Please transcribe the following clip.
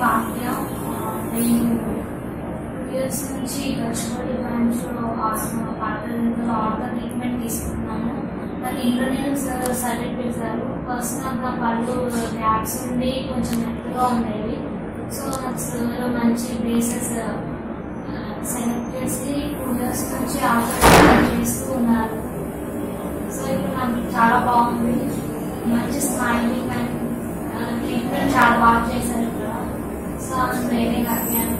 భాగ్య నేను ఇయర్స్ నుంచి గచ్చిబౌలి బ్రాంచ్లో పాత్రలో ఆర్థర్ ట్రీట్మెంట్ తీసుకున్నాను నాకు ఇంటర్నెట్ సర్టిఫికేట్ చేశారు పర్సనల్గా పళ్ళు గ్యాప్స్ ఉండి కొంచెం నెట్గా ఉండేవి సో నాకు సార్ మంచి ప్లేసెస్ సెలెక్ట్ చేసి టూ ఇయర్స్ నుంచి ఆర్థర్ చేస్తూ ఉన్నారు సో ఇప్పుడు నాకు చాలా బాగుంది మంచి స్మైలింగ్ అండ్ ట్రీట్మెంట్ చాలా బాగా చేశారు Amen.